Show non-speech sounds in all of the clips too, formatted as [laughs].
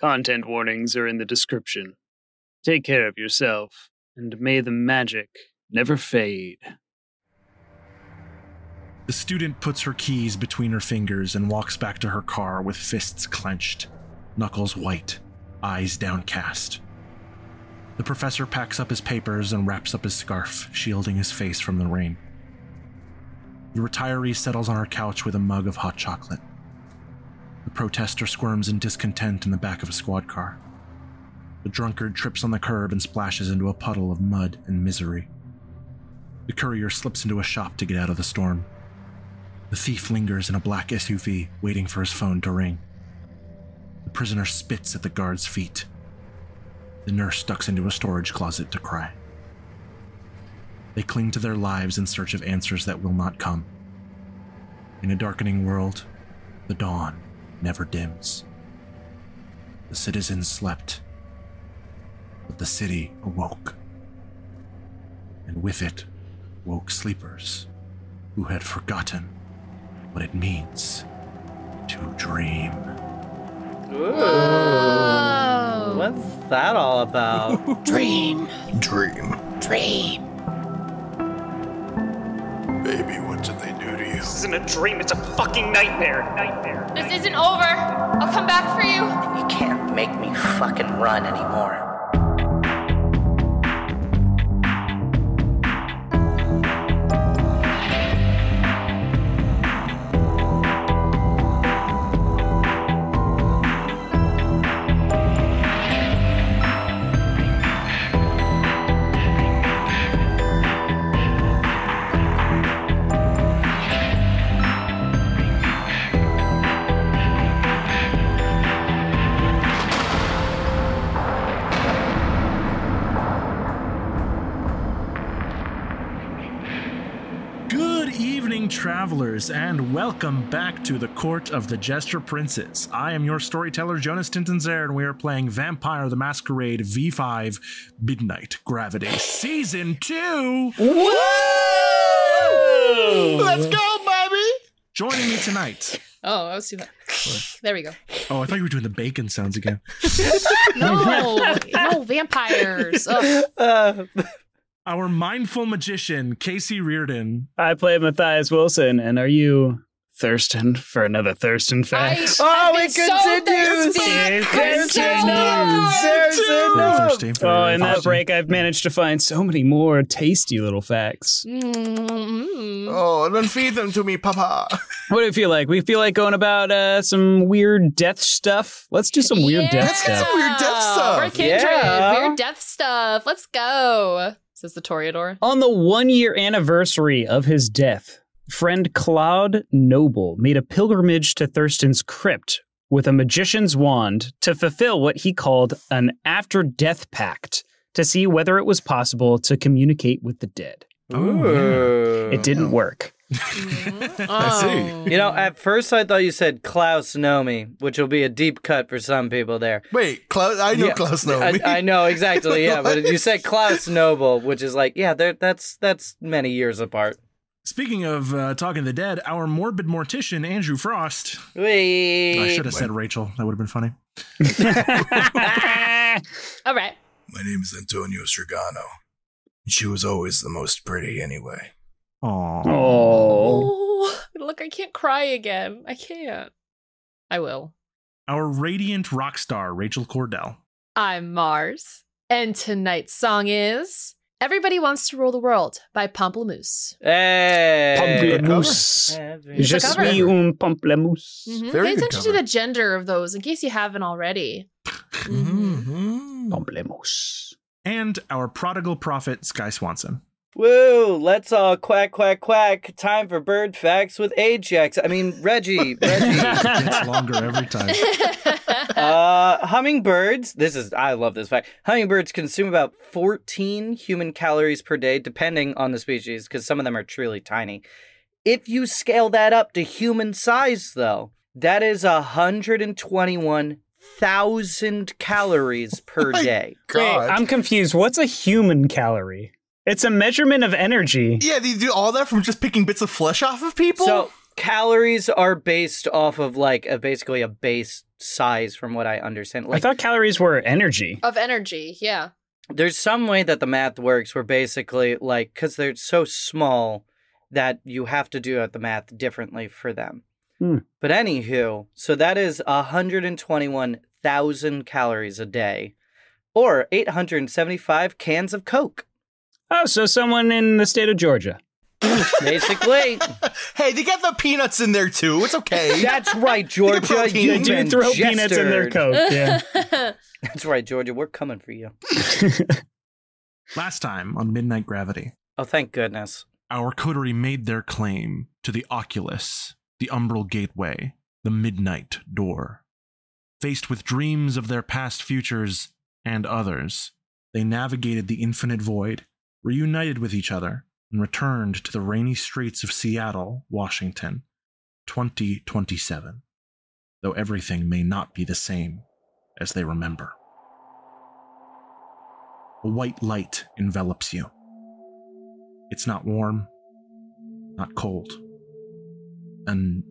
Content warnings are in the description. Take care of yourself, and may the magic never fade. The student puts her keys between her fingers and walks back to her car with fists clenched, knuckles white, eyes downcast. The professor packs up his papers and wraps up his scarf, shielding his face from the rain. The retiree settles on her couch with a mug of hot chocolate. The protester squirms in discontent in the back of a squad car. The drunkard trips on the curb and splashes into a puddle of mud and misery. The courier slips into a shop to get out of the storm. The thief lingers in a black SUV, waiting for his phone to ring. The prisoner spits at the guard's feet. The nurse ducks into a storage closet to cry. They cling to their lives in search of answers that will not come. In a darkening world, the dawn never dims. The citizens slept, but the city awoke. And with it woke sleepers who had forgotten what it means to dream. Whoa. What's that all about? [laughs] Dream. Dream. Dream. Baby, what did they do to you? This isn't a dream, it's a fucking nightmare. Nightmare. This isn't over. I'll come back for you. You can't make me fucking run anymore. Travelers, and welcome back to the Court of the Jester Princes. I am your storyteller, Jonas Tintenseher, and we are playing Vampire the Masquerade V5 Midnight Gravity Season 2. Woo! Let's go, baby! Joining me tonight. [laughs] Oh, I was too bad. [sighs] there we go. Oh, I thought you were doing the bacon sounds again. [laughs] No, no vampires. [laughs] Ugh. Uh, Our mindful magician, Casey Reardon. I play Matthias Wilson, and are you thirsting for another Thurston fact? Oh, I've it been so continues! thirsty It so continues. There's Very enough. thirsty. very Oh, in that break, I've managed to find so many more tasty little facts. Mm. Oh, then feed them to me, Papa. What do you feel like? We feel like going about uh, some weird death stuff. Let's do some weird death Let's get stuff. some weird death stuff. We're kindred. Yeah. Weird death stuff. Let's go. Says the Toreador. On the one year anniversary of his death, friend Claude Noble made a pilgrimage to Thurston's crypt with a magician's wand to fulfill what he called an after death pact to see whether it was possible to communicate with the dead. Ooh. It didn't work. [laughs] I see. You know, at first I thought you said Klaus Nomi, which will be a deep cut for some people there. Wait, Klaus, I know Yeah, Klaus Nomi. I know exactly, yeah, but you said Klaus Noble, which is like, yeah, that's that's many years apart. Speaking of uh, talking to the dead, our morbid mortician, Andrew Frost. Wait. I should have said Rachel. That would have been funny. [laughs] All right. My name is Antonio Stregano. She was always the most pretty anyway. Aww. Oh. Oh, [laughs] look, I can't cry again. I can't. I will. Our radiant rock star, Rachel Kordell. I'm Mars, and tonight's song is Everybody Wants to Rule the World by Pamplemousse. Hey. Pamplemousse. Every- Je a cover. suis un pamplemousse. Mhm. Very Pay good attention to the gender of those in case you haven't already. Mm-hmm. Pamplemousse. And our prodigal prophet, Sky Swanson. Woo! Let's all quack quack quack. Time for bird facts with Ajax. I mean Reggie. [laughs] Reggie. It's longer every time. [laughs] uh, hummingbirds. This is I love this fact. Hummingbirds consume about 14 human calories per day, depending on the species, because some of them are truly tiny. If you scale that up to human size, though, that is 121,000 calories per [laughs] My day. Wait, God. I'm confused. What's a human calorie? It's a measurement of energy. yeah, they do all that from just picking bits of flesh off of people? So calories are based off of like a, basically a base size, from what I understand. Like, I thought calories were energy. Of energy, yeah. there's some way that the math works where basically like because they're so small that you have to do the math differently for them. Hmm. But anywho, so that is 121,000 calories a day, or 875 cans of Coke. Oh, so someone in the state of Georgia. Basically, [laughs] Hey, they got the peanuts in there too. It's okay. [laughs] that's right, Georgia. protein. You They They do been throw peanuts in their gestured. coke. Yeah. [laughs] That's right, Georgia. We're coming for you. Last time on Midnight Gravity, Oh, thank goodness. our coterie made their claim to the Oculus, the Umbral Gateway, the Midnight Door. Faced with dreams of their past futures and others, they navigated the infinite void, reunited with each other, and returned to the rainy streets of Seattle, Washington, 2027, though everything may not be the same as they remember. A white light envelops you. It's not warm, not cold. An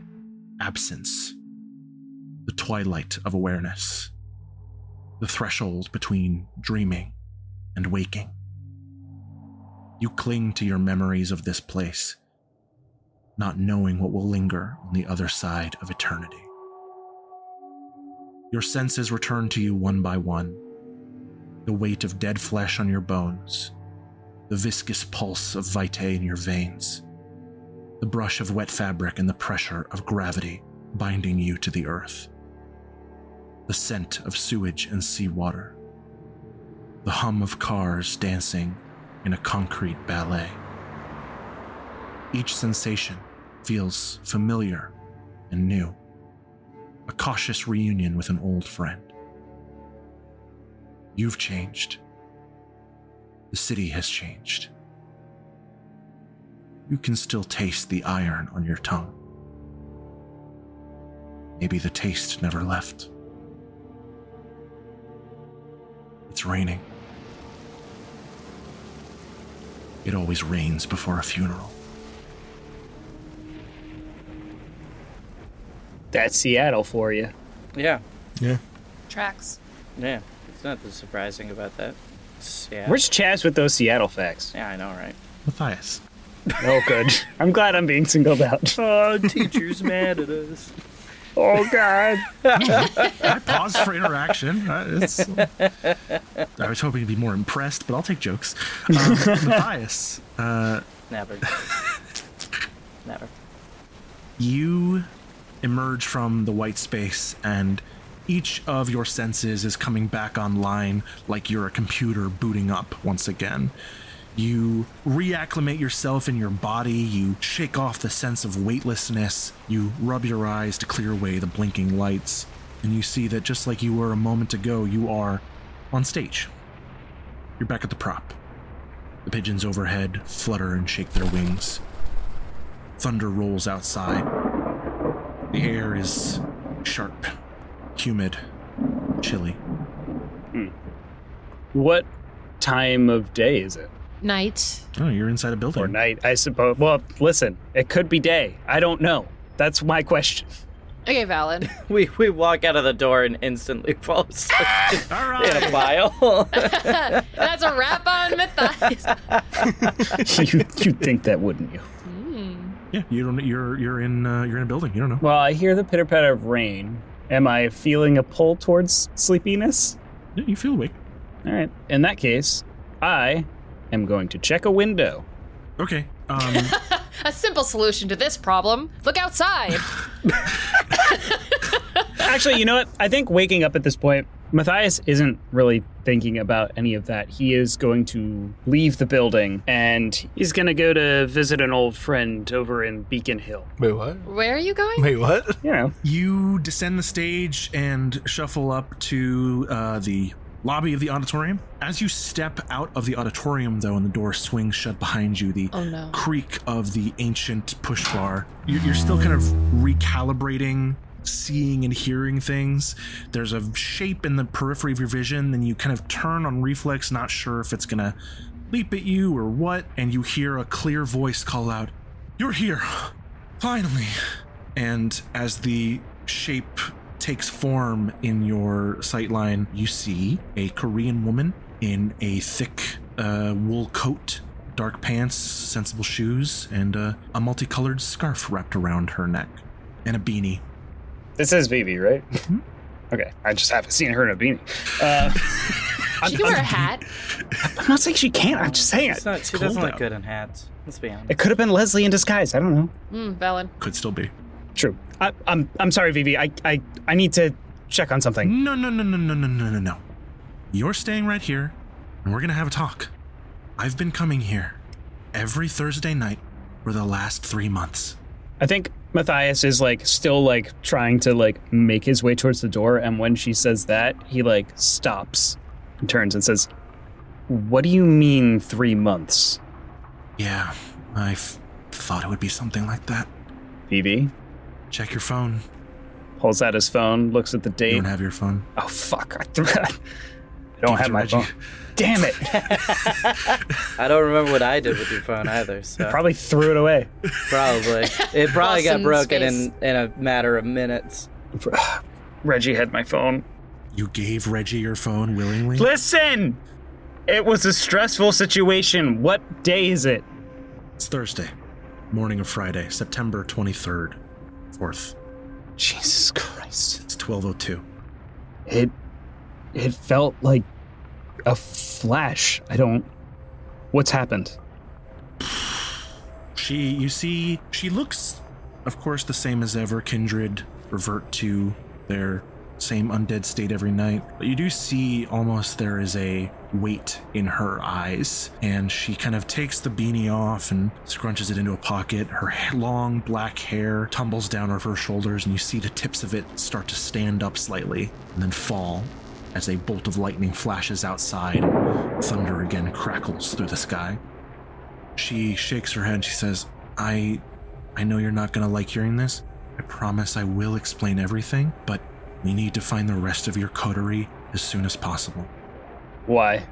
absence. The twilight of awareness. The threshold between dreaming and waking. You cling to your memories of this place, not knowing what will linger on the other side of eternity. Your senses return to you one by one. The weight of dead flesh on your bones, the viscous pulse of vitae in your veins, the brush of wet fabric and the pressure of gravity binding you to the earth, the scent of sewage and seawater, the hum of cars dancing in a concrete ballet. Each sensation feels familiar and new, a cautious reunion with an old friend. You've changed. The city has changed. You can still taste the iron on your tongue. Maybe the taste never left. It's raining. It always rains before a funeral. That's Seattle for you. Yeah, Yeah. Tracks. yeah. It's nothing surprising about that. It's- yeah. Where's Chaz with those Seattle facts? yeah, I know, right? Matthias. Oh, good. [laughs] I'm glad I'm being singled out. Oh, teacher's mad at us. Oh, God. [laughs] I paused for interaction. Uh, it's- I was hoping to be more impressed, but I'll take jokes. Um, Matthias, uh, Never. Never. you emerge from the white space and each of your senses is coming back online like you're a computer booting up once again. You reacclimate yourself in your body, you shake off the sense of weightlessness, you rub your eyes to clear away the blinking lights, and you see that just like you were a moment ago, you are on stage. You're back at the prop. The pigeons overhead flutter and shake their wings. Thunder rolls outside. The air is sharp, humid, chilly. Hmm. What time of day is it? Night. Oh, you're inside a building. Or night, I suppose. Well, listen, it could be day. I don't know. That's my question. Okay, valid. [laughs] We we walk out of the door and instantly [laughs] fall asleep All in a pile. [laughs] That's a wrap on Matthias. you, you'd think that, wouldn't you? Yeah, you don't. You're you're in uh, you're in a building. You don't know. Well, I hear the pitter patter of rain. Am I feeling a pull towards sleepiness? Yeah, you feel awake. All right. In that case, I am going to check a window. Okay. Um, [laughs] A simple solution to this problem. Look outside. [laughs] Actually, you know what? I think waking up at this point, Matthias isn't really thinking about any of that. He is going to leave the building and he's going to go to visit an old friend over in Beacon Hill. Wait, what? Where are you going? Wait, what? You know, you descend the stage and shuffle up to uh, the lobby of the auditorium. As you step out of the auditorium, though, and the door swings shut behind you, the Oh no. creak of the ancient push bar. You're, you're still kind of recalibrating, seeing and hearing things. There's a shape in the periphery of your vision, then you kind of turn on reflex, not sure if it's gonna leap at you or what, and you hear a clear voice call out, You're here! Finally! And as the shape takes form in your sightline, you see a Korean woman in a thick uh, wool coat, dark pants, sensible shoes, and uh, a multicolored scarf wrapped around her neck, and a beanie. This is Vivi, right? Okay, I just haven't seen her in a beanie. Uh, [laughs] She can wear a hat. I'm not saying she can't. I'm just saying It's it. not, she cold doesn't look out. good in hats. Let's be honest. It could have been Leslie in disguise. I don't know. Mm, valid. Could still be. True. I, I'm I'm sorry, Vivi. I, I I need to check on something. No, no, no, no, no, no, no, no, no. You're staying right here, and we're gonna have a talk. I've been coming here every Thursday night for the last three months. I think Matthias is like still like trying to like make his way towards the door, and when she says that, he like stops and turns and says, "What do you mean three months, Yeah, I f- thought it would be something like that. Vivi?" Check your phone. Pulls out his phone, looks at the date. You date. don't have your phone. oh fuck! I, th- I don't Give have my Reggie. phone. Damn it! [laughs] I don't remember what I did with your phone either, so Probably threw it away. probably. It probably Lost got in broken in, in a matter of minutes. [sighs] Reggie had my phone. You gave Reggie your phone willingly? Listen, it was a stressful situation. What day is it? It's Thursday, morning of Friday, September 23rd, 4th. Jesus Christ! It's 1202. It it felt like a flash. I don't. What's happened? She, you see, she looks, of course, the same as ever. Kindred revert to their same undead state every night. But you do see almost there is a weight in her eyes, and she kind of takes the beanie off and scrunches it into a pocket. Her long black hair tumbles down over her shoulders, and you see the tips of it start to stand up slightly and then fall as a bolt of lightning flashes outside. Thunder again crackles through the sky. She shakes her head she says, I I know you're not gonna like hearing this. I promise I will explain everything, but we need to find the rest of your coterie as soon as possible. Why?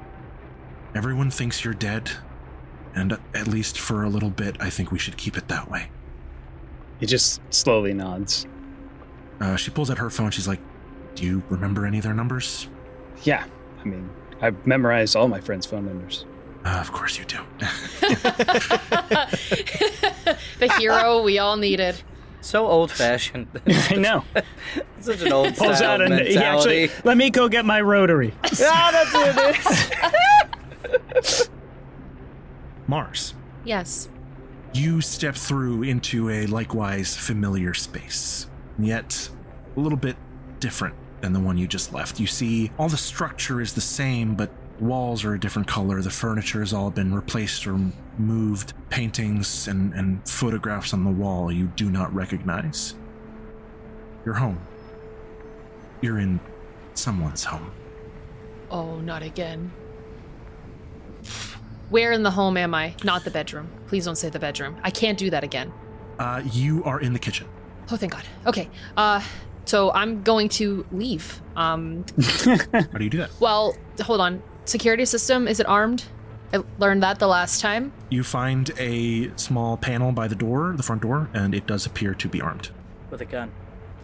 Everyone thinks you're dead, and at least for a little bit, I think we should keep it that way. He just slowly nods. Uh, she pulls out her phone. She's like, Do you remember any of their numbers? Yeah, I mean, I've memorized all my friends' phone numbers. Uh, of course you do. [laughs] [laughs] the hero we all needed. So old fashioned. [laughs] I know. [laughs] Such an old Pulls style out and he mentality. actually let me go get my rotary. [laughs] ah, that's what it is. Mars, Yes. you step through into a likewise familiar space, yet a little bit different than the one you just left. You see, all the structure is the same, but walls are a different color. The furniture has all been replaced or moved. Paintings and, and photographs on the wall you do not recognize. You're home. You're in someone's home. Oh, not again. Where in the home am I? Not the bedroom. Please don't say the bedroom. I can't do that again. Uh, you are in the kitchen. Oh, thank God. Okay. Uh, so I'm going to leave. Um, [laughs] How do you do that? well, hold on. Security system is it armed? I learned that the last time. You find a small panel by the door, the front door, and it does appear to be armed. With a gun.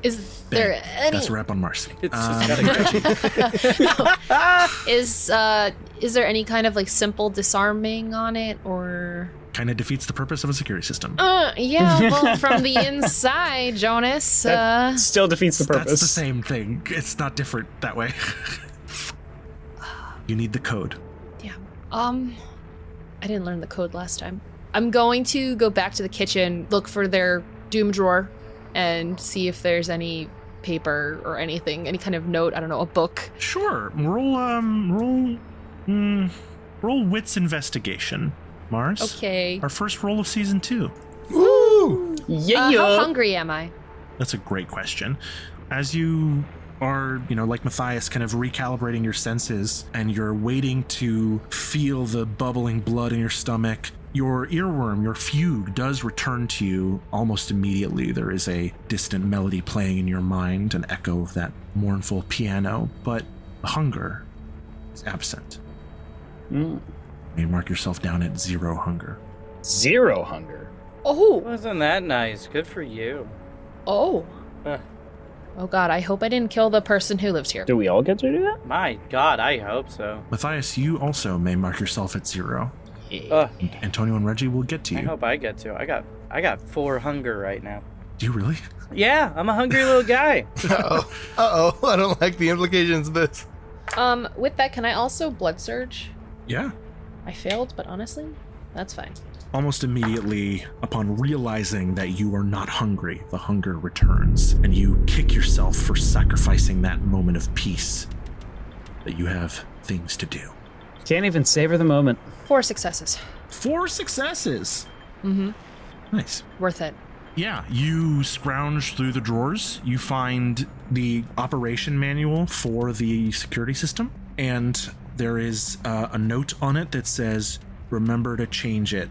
Is there any? That's a wrap on Mars. It's Um, just got [laughs] [laughs] Is uh, is there any kind of like simple disarming on it or? kind of defeats the purpose of a security system. Uh, yeah. Well, [laughs] from the inside, Jonas. Uh, still defeats the purpose. That's the same thing. It's not different that way. You need the code. Yeah. Um, I didn't learn the code last time. I'm going to go back to the kitchen, look for their doom drawer, and see if there's any paper or anything, any kind of note. I don't know, a book. Sure. Roll um roll mm, roll wits investigation. Mars. Okay. Our first roll of season two. Ooh. yeah. Uh, how hungry am I? That's a great question. As you are, you know, like Matthias, kind of recalibrating your senses and you're waiting to feel the bubbling blood in your stomach, your earworm, your fugue, does return to you almost immediately. There is a distant melody playing in your mind, an echo of that mournful piano, but hunger is absent. Mm. You mark yourself down at zero hunger. Zero hunger. Oh, Wasn't that nice? Good for you. Oh. Ugh. Oh god, I hope I didn't kill the person who lives here. Do we all get to do that? My God, I hope so. Matthias, you also may mark yourself at zero. Ugh, Antonio and Reggie will get to you. I hope I get to. I got I got four hunger right now. Do you really? Yeah, I'm a hungry little guy. [laughs] Uh-oh. Uh-oh. I don't like the implications of this. Um, with that, can I also blood surge? Yeah. I failed, but honestly, that's fine. Almost immediately, upon realizing that you are not hungry, the hunger returns, and you kick yourself for sacrificing that moment of peace. That you have things to do. Can't even savor the moment. Four successes. Four successes! Mm-hmm. Nice. Worth it. Yeah, you scrounge through the drawers. You find the operation manual for the security system, and there is uh, a note on it that says, Remember to change it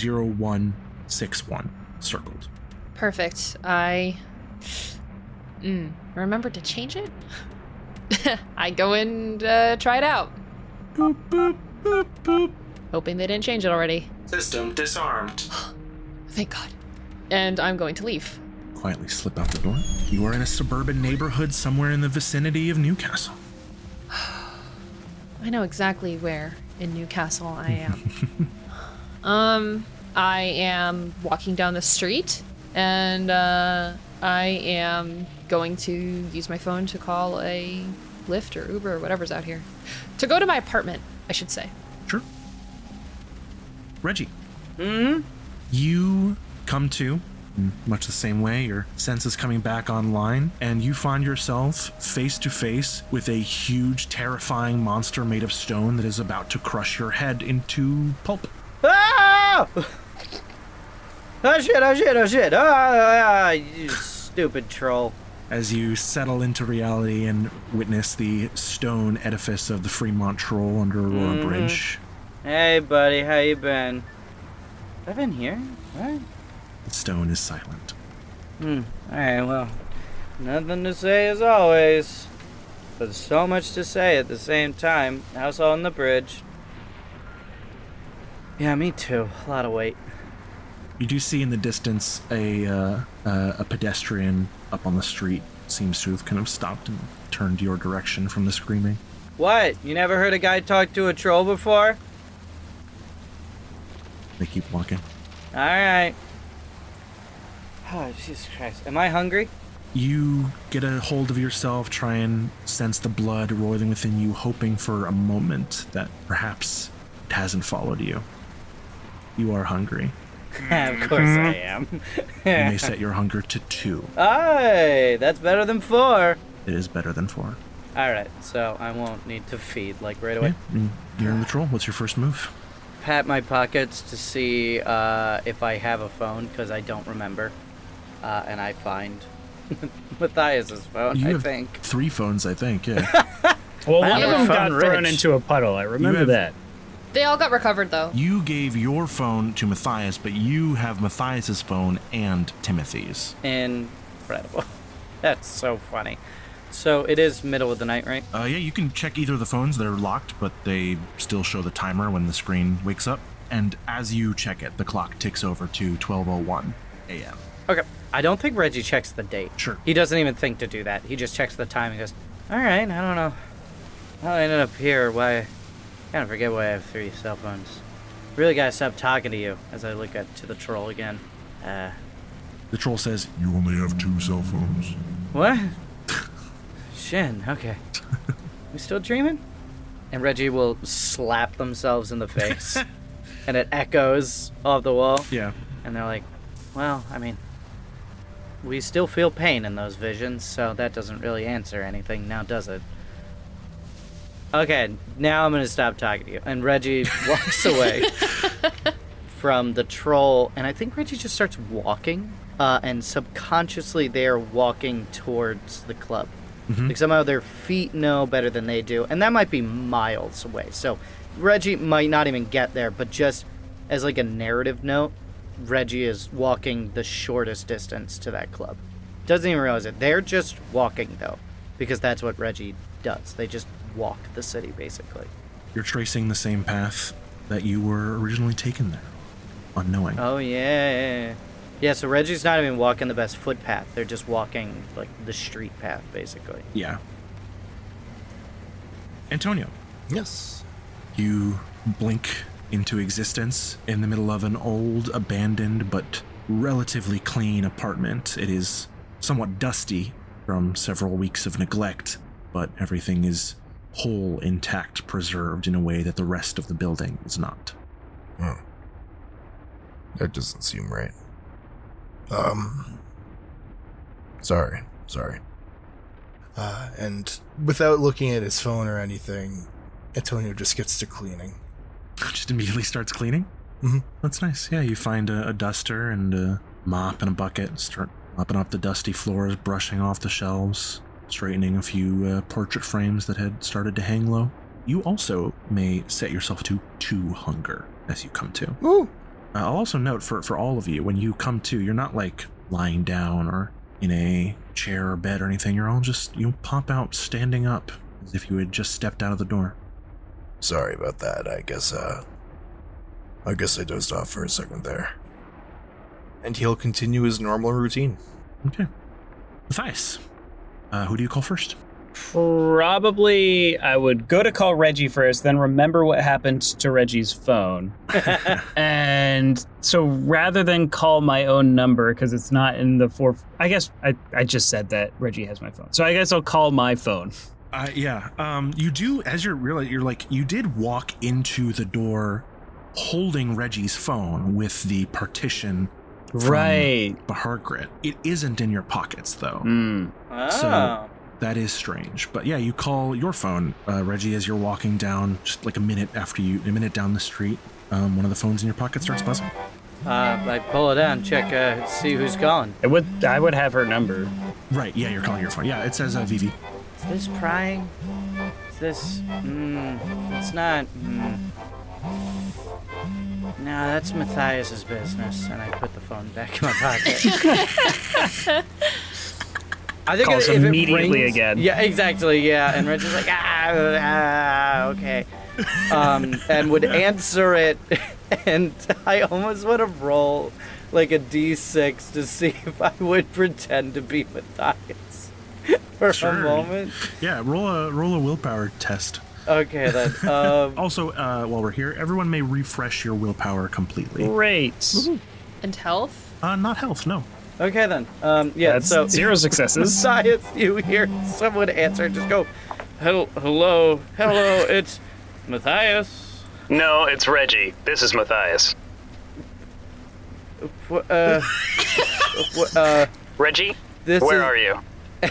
0161 circled. Perfect. I mm, remember to change it. [laughs] I go and uh, try it out, Boop, boop, boop, boop. hoping they didn't change it already. System disarmed. [gasps] Thank God. And I'm going to leave. Quietly slip out the door. You are in a suburban neighborhood somewhere in the vicinity of Newcastle. [sighs] I know exactly where in Newcastle I am. [laughs] um, I am walking down the street, and uh, I am going to use my phone to call a Lyft or Uber or whatever's out here to go to my apartment. I should say. Sure. Reggie. Hmm? You come to, in much the same way, your senses coming back online, and you find yourself face to face with a huge, terrifying monster made of stone that is about to crush your head into pulp. Ah! Oh shit! Oh shit! Oh shit! Ah, ah, you stupid troll. As you settle into reality and witness the stone edifice of the Fremont Troll under Aurora Mhm. Bridge, Hey, buddy, how you been? I've been here. What? the stone is silent. Hmm. All right. Well, nothing to say as always, but so much to say at the same time. House on the bridge. Yeah, me too. A lot of weight. You do see in the distance a uh, uh, a pedestrian up on the street seems to have kind of stopped and turned your direction from the screaming. What? You never heard a guy talk to a troll before? They keep walking. All right. Oh, Jesus Christ. Am I hungry? You get a hold of yourself, try and sense the blood roiling within you, hoping for a moment that perhaps it hasn't followed you. You are hungry. [laughs] of course I am. You may [laughs] set your hunger to two. Aye, that's better than four. It is better than four. All right, so I won't need to feed like right away. Yeah, mm, you're in the troll. What's your first move? Pat my pockets to see uh, if I have a phone because I don't remember, uh, and I find [laughs] Matthias's phone. You I have think. three phones, I think. Yeah. Well, one of them got fun thrown into a puddle. I remember have- that. They all got recovered though. you gave your phone to Matthias, but you have Matthias's phone and Timothy's. Incredible. [laughs] That's so funny. So it is middle of the night, right? Uh, yeah, you can check either of the phones. They're locked, but they still show the timer when the screen wakes up. And as you check it, the clock ticks over to 12:01 a.m. Okay. I don't think Reggie checks the date. Sure. He doesn't even think to do that. He just checks the time and goes, "All right, I don't know how I ended up here. Why? Kind of forget why I have three cell phones. Really gotta stop talking to you." As I look at to the troll again. Uh, The troll says, You only have two cell phones. what? [laughs] Shin. Okay. we still dreaming? And Reggie will slap themselves in the face, [laughs] and it echoes off the wall. "Yeah, And they're like, well, I mean, we still feel pain in those visions, so that doesn't really answer anything now, does it? Okay, now I'm gonna stop talking to you. And Reggie [laughs] walks away from the troll, and I think Reggie just starts walking, uh, and subconsciously they are walking towards the club. Like somehow their feet know better than they do, and that might be miles away. So Reggie might not even get there, but just as like a narrative note, Reggie is walking the shortest distance to that club. Doesn't even realize it. They're just walking though, because that's what Reggie does. They just walk the city basically. you're tracing the same path that you were originally taken there, unknowing." Oh yeah. Yeah, so Reggie's not even walking the best footpath. They're just walking like the street path, basically. Yeah. Antonio, Yes. you blink into existence in the middle of an old, abandoned, but relatively clean apartment. It is somewhat dusty from several weeks of neglect, but everything is whole, intact, preserved in a way that the rest of the building is not. Oh. That doesn't seem right. Um. Sorry. Sorry. Uh, and without looking at his phone or anything, Antonio just gets to cleaning. [sighs] Just immediately starts cleaning. Mhm. That's nice. Yeah, you find a, a duster and a mop and a bucket, and start mopping up the dusty floors, brushing off the shelves, straightening a few uh, portrait frames that had started to hang low. You also may set yourself to two hunger as you come to. Ooh. Uh, I'll also note for, for all of you, when you come to, you're not like lying down or in a chair or bed or anything. You're all just, you pop out standing up as if you had just stepped out of the door. Sorry about that. I guess, uh. I guess I dozed off for a second there. And he'll continue his normal routine. Okay. Matthias, uh, who do you call first? Probably I would go to call Reggie first, then remember what happened to Reggie's phone. [laughs] and so rather than call my own number, because it's not in the four, I guess I, I just said that Reggie has my phone. So I guess I'll call my phone. Uh, yeah. Um, you do as you're really you're like you did walk into the door holding Reggie's phone with the partition from Right. Bahar Grit. It isn't in your pockets though. Hmm. Oh. So- That is strange. But yeah, you call your phone, uh, Reggie, as you're walking down, just like a minute after you, a minute down the street. Um, one of the phones in your pocket starts buzzing. uh, I pull it out, check, uh, see who's calling. It would I would have her number. Right. Yeah, you're calling your phone. Yeah, it says uh, Vivi. Is this prying? Is this? Mm, it's not. Mm. No, that's Matthias's business, and I put the phone back in my pocket. [laughs] I think Calls if it immediately rings- again. Yeah, exactly. Yeah, and Reggie's like, ah, ah okay, um, and would answer it, [laughs] and I almost want to roll like a d6 to see if I would pretend to be Matthias [laughs] for Sure. a moment. Yeah, roll a roll a willpower test. Okay then. Um, Also, uh, while we're here, everyone may refresh your willpower completely. Great. And health? Uh, not health, no. okay then. Um, yeah. That's so zero successes. science, you hear someone answer, just go, "Hel- hello, hello, it's Matthias. No, it's Reggie. This is Matthias. Wh- uh, [laughs] uh, Reggie, this where is are you? [laughs]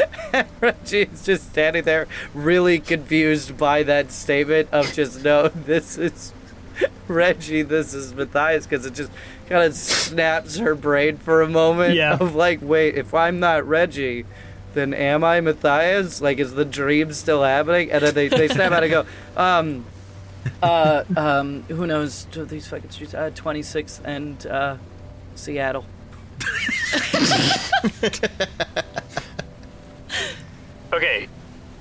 [laughs] Reggie's just standing there, really confused by that statement of just no, this is Reggie, this is Matthias, because it just kind of snaps her brain for a moment Yeah. of like, wait, if I'm not Reggie, then am I Matthias? Like, is the dream still happening? And then they, they snap out and go, [laughs] um, uh, um, who knows to these fucking streets? Uh, 26th and uh, Seattle. [laughs] Okay,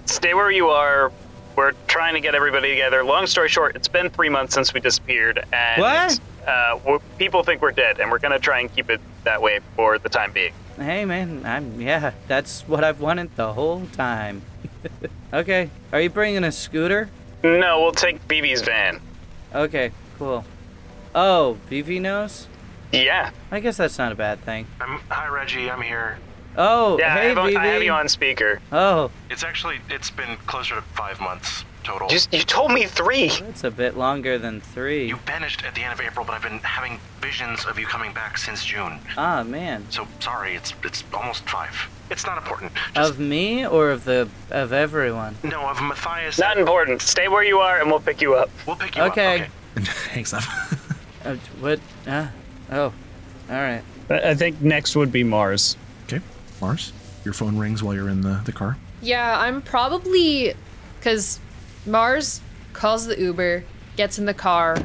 stay where you are. We're trying to get everybody together. Long story short, it's been three months since we disappeared, and What? Uh, we people think we're dead, and we're gonna try and keep it that way for the time being. Hey man, I'm yeah, that's what I've wanted the whole time. [laughs] okay, are you bringing a scooter? No, we'll take Vivi's van. Okay, cool. Oh, Vivi knows? Yeah, I guess that's not a bad thing. I'm, hi, Reggie. I'm here. Oh, yeah. I, hey have, on- Vivi. I have you on speaker. Oh, It's actually it's been closer to five months total. You, you told me three. that's a bit longer than three. You vanished at the end of April, but I've been having visions of you coming back since June. Ah man, So sorry, it's it's almost five. It's not important. Just of me or of the of everyone? no of Matthias. Not important. Stay where you are, and we'll pick you up. We'll pick you Okay. up. Okay. [laughs] Thanks. hangs up. Uh, what? Uh, oh, all right. I I think next would be Mars. Mars. Your phone rings while you're in the, the car. Yeah, I'm probably because Mars calls the Uber, gets in the car.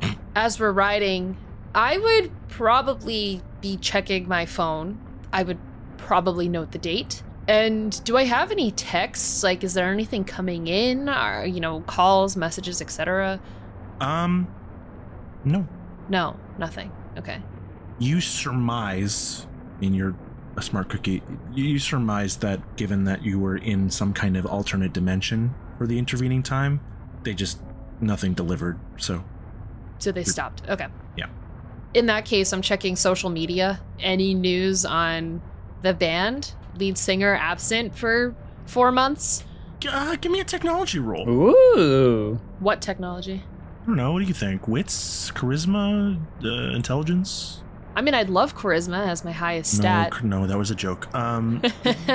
[clears throat] As we're riding, I would probably be checking my phone. I would probably note the date. And do I have any texts? Like, is there anything coming in? Or, you know, calls, messages, etc.? Um, no. No, nothing. Okay. You surmise, in your a smart cookie, you surmise that given that you were in some kind of alternate dimension for the intervening time, they just nothing delivered. So So they stopped. Okay. Yeah. In that case, I'm checking social media. Any news on the band? Lead singer absent for four months? uh, give me a technology roll. Ooh. What technology? I don't know. What do you think? Wits, charisma, uh, intelligence? I mean, I'd love charisma as my highest stat. No, no, that was a joke. Um,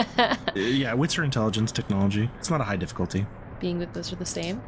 [laughs] yeah, wits or intelligence, technology. It's not a high difficulty. Being that those are the same.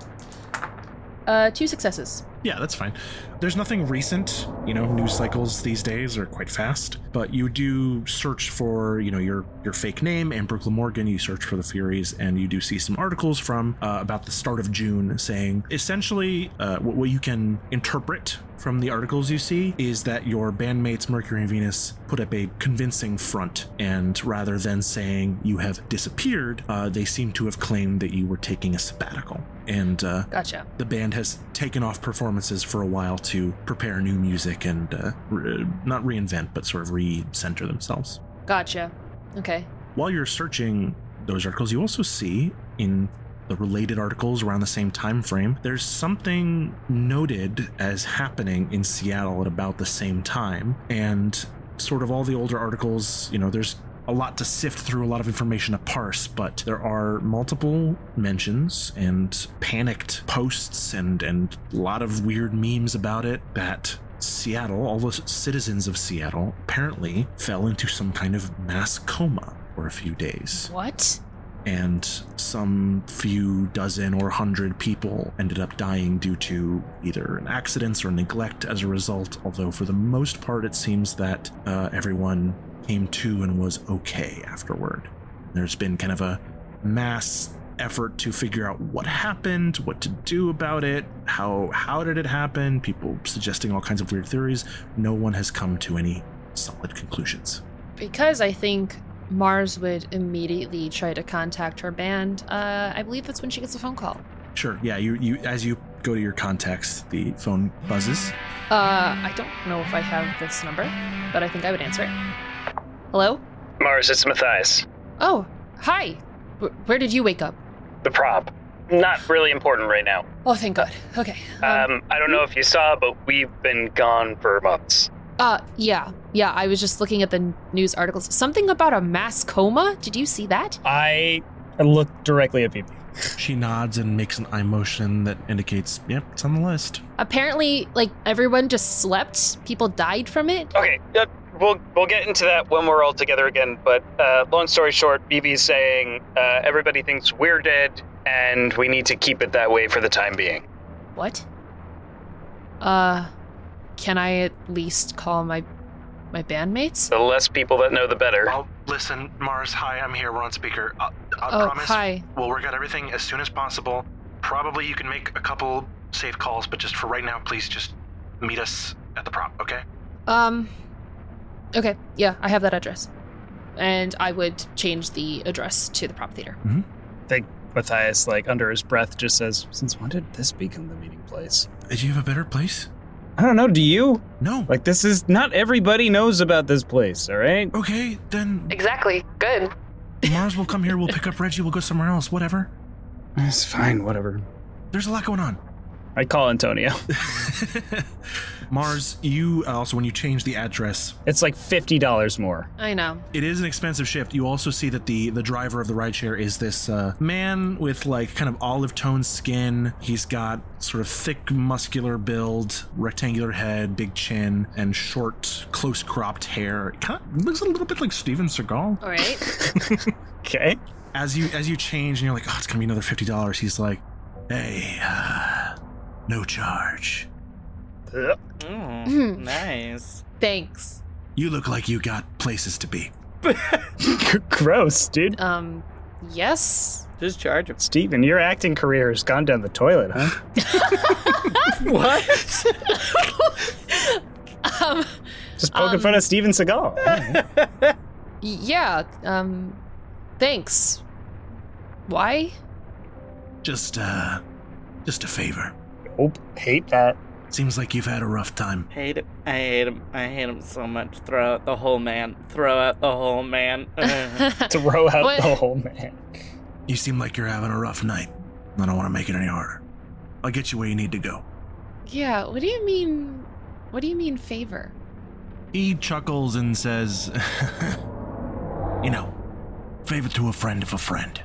Uh, two successes. Yeah, that's fine. There's nothing recent. You know, news cycles these days are quite fast. But you do search for, you know, your your fake name and Brooklyn Morgan. You search for the Furies, and you do see some articles from uh, about the start of June saying essentially uh, what, what you can interpret from the articles you see is that your bandmates Mercury and Venus put up a convincing front, and rather than saying you have disappeared, uh, they seem to have claimed that you were taking a sabbatical. And uh, Gotcha. the band has taken off performances for a while to prepare new music and uh, re- not reinvent, but sort of re-center themselves. Gotcha. Okay. While you're searching those articles, you also see in the related articles around the same time frame, there's something noted as happening in Seattle at about the same time, and sort of all the older articles, you know, there's a lot to sift through, a lot of information to parse, but there are multiple mentions and panicked posts and and a lot of weird memes about it that Seattle, all the citizens of Seattle, apparently fell into some kind of mass coma for a few days What? And some few dozen or hundred people ended up dying due to either an accidents or neglect as a result. Although, for the most part, it seems that uh, everyone came to and was okay afterward. There's been kind of a mass effort to figure out what happened, what to do about it, how how did it happen. People suggesting all kinds of weird theories. No one has come to any solid conclusions. Because I think Mars would immediately try to contact her band. Uh, I believe that's when she gets a phone call. Sure. Yeah. You you as you go to your contacts, the phone buzzes. Uh, I don't know if I have this number, but I think I would answer it. Hello? Mars, it's Matthias. Oh, hi. W- where did you wake up? The prop. Not really important right now. Oh, thank God. Okay. Um, Um, I don't know if you saw, but we've been gone for months. uh, yeah, yeah. I was just looking at the news articles. Something about a mass coma. Did you see that? I look directly at people. She nods and makes an eye motion that indicates, yep, it's on the list. Apparently, like everyone just slept. People died from it. Okay, uh, we'll we'll get into that when we're all together again. But uh, long story short, Vivi's saying uh, everybody thinks we're dead, and we need to keep it that way for the time being. What? Uh, can I at least call my my bandmates? The less people that know, the better. Well, listen, Mars, hi, I'm here. We're on speaker. I, I oh, promise hi. we'll work out everything as soon as possible. Probably you can make a couple safe calls, but just for right now, please just meet us at the prop, okay? Um. Okay. Yeah, I have that address, and I would change the address to the prop theater. I think Matthias, like under his breath, just says, "Since when did this become the meeting place?" Did you have a better place? I don't know. Do you? No. Like, this is not everybody knows about this place. All right. Okay, then Exactly. Good. Mars will come here. We'll pick up Reggie. We'll go somewhere else. Whatever. It's fine. Whatever. There's a lot going on. I call Antonio. [laughs] Mars, you uh, also, when you change the address, It's like fifty dollars more. I know. it is an expensive shift. You also see that the the driver of the rideshare is this uh, man with like kind of olive tone skin. He's got sort of thick, muscular build, rectangular head, big chin, and short, close cropped hair. Kind of looks a little bit like Steven Seagal. All right. [laughs] Okay. As you as you change and you're like, oh, it's gonna be another fifty dollars. He's like, hey, uh, no charge. Mm, [laughs] nice. Thanks. You look like you got places to be. Gross, dude. Um. Yes. Just charge him. Steven, your acting career has gone down the toilet, huh? [laughs] What? [laughs] Um. Just poking Um, fun of Steven Seagal. Yeah. Um. Thanks. Why? Just uh, just a favor. Nope. Hate that. Seems like you've had a rough time. Hate him. I hate him. I hate him so much. Throw out the whole man. Throw out the whole man. [laughs] [laughs] Throw out What? the whole man. You seem like you're having a rough night. I don't want to make it any harder. I'll get you where you need to go. yeah, what do you mean? What do you mean favor? He chuckles and says, [laughs] You know, favor to a friend of a friend.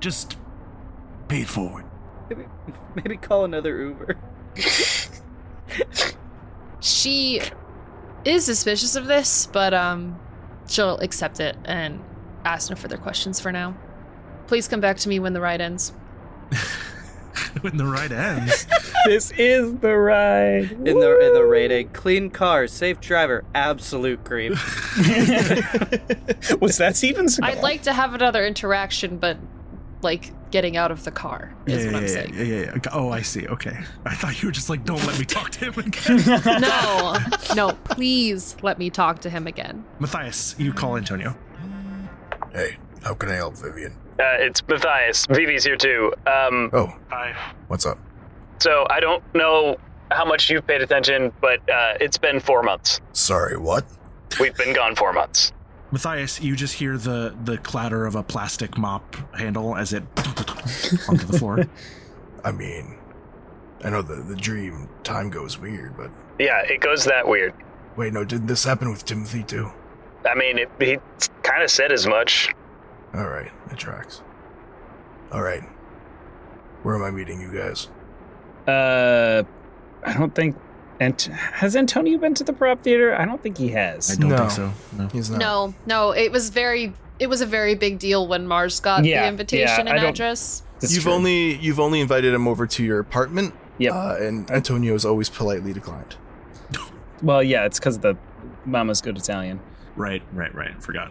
Just pay it forward. maybe, maybe call another Uber. She is suspicious of this, but um, she'll accept it and ask no further questions for now. Please come back to me when the ride ends. [laughs] when the ride ends. [laughs] This is the ride. In the in the rating, clean car, safe driver, absolute creep. [laughs] Was that Steven's? I'd like to have another interaction, but like getting out of the car is yeah, what I'm yeah, saying. yeah, yeah, yeah. Oh, I see. Okay. I thought you were just like, don't let me talk to him again. [laughs] No, no, please let me talk to him again. Matthias, you call Antonio. Hey, how can I help, Vivian? Uh, it's Matthias. Vivi's here too. Um, Oh, Hi. what's up? so I don't know how much you've paid attention, but uh, it's been four months. Sorry, what? We've been gone four months. Matthias, you just hear the the clatter of a plastic mop handle as it [laughs] onto the floor. [laughs] I mean, I know the, the dream time goes weird, but Yeah, it goes that weird. wait, no, did this happen with Timothy too? I mean, it, he kind of said as much. All right, it tracks. All right, where am I meeting you guys? Uh, I don't think. Ant- has Antonio been to the prop theater? I don't think he has. I don't No. think so. No. He's not. No, no, it was very, it was a very big deal when Mars got Yeah, the invitation yeah, and address. You've true. only you've only invited him over to your apartment. Yep. Uh, and Antonio's always politely declined. [laughs] Well, yeah, it's because the Mama's good Italian. Right, right, right. Forgot.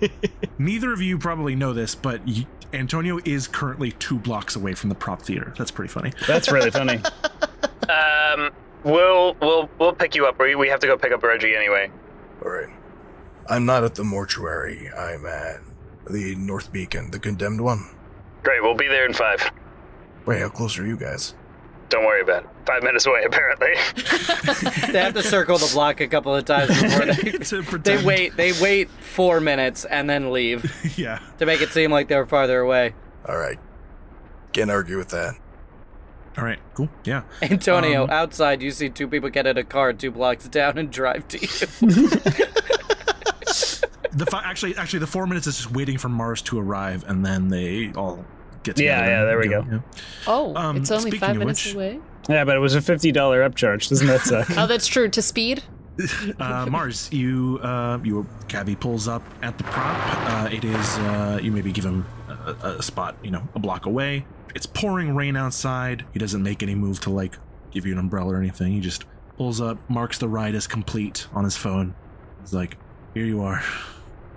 [laughs] Neither of you probably know this, but y- Antonio is currently two blocks away from the prop theater. That's pretty funny. That's really funny. [laughs] Um, we'll we'll we'll pick you up. We we have to go pick up Reggie anyway. All right, I'm not at the mortuary. I'm at the North Beacon, the condemned one. Great, we'll be there in five. Wait, how close are you guys? Don't worry about it. Five minutes away, apparently. [laughs] They have to circle the block a couple of times before they. [laughs] To They wait. They wait four minutes and then leave [laughs] Yeah. to make it seem like they're farther away. All right, can't argue with that. All right. Cool. Yeah. Antonio, Um, outside, you see two people get in a car two blocks down and drive to you. [laughs] [laughs] The fi- actually, actually, the four minutes is just waiting for Mars to arrive, and then they all get together. Yeah, yeah, and there we go. Oh, Um, it's only five minutes which- away. Yeah, but it was a fifty dollar upcharge. Doesn't that suck? [laughs] Oh, that's true. To speed. uh, Mars, you uh, you cabby pulls up at the prop. Uh, it is uh, you maybe give him a, a spot, you know, a block away. It's pouring rain outside. He doesn't make any move to like give you an umbrella or anything. He just pulls up, marks the ride as complete on his phone. He's like, "Here you are."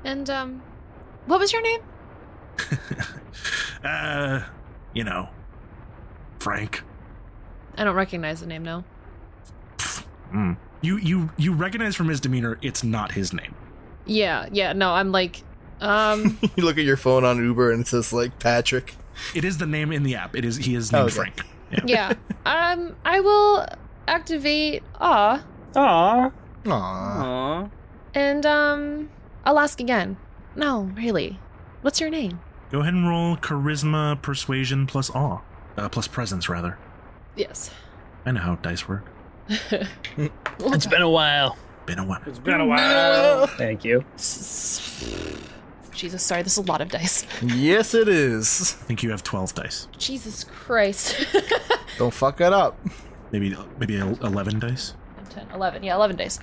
And um, what was your name? [laughs] uh, you know, Frank. I don't recognize the name. No. Mm. You you you recognize from his demeanor, it's not his name. Yeah, yeah. No, I'm like, um, [laughs] you look at your phone on Uber and it says like Patrick. It is the name in the app. It is he is named Okay. Frank. Yeah. yeah. [laughs] Um, I will activate awe Aw. Aww. Aww. and um, I'll ask again. No, really. What's your name? Go ahead and roll charisma, persuasion plus awe, uh, plus presence rather. Yes. I know how dice work. [laughs] It's been a while. Been a while. It's been a while. Thank you. Jesus, sorry. This is a lot of dice. Yes, it is. I think you have twelve dice. Jesus Christ. [laughs] Don't fuck it up. Maybe maybe eleven dice. 10, 11. Yeah, 11 days.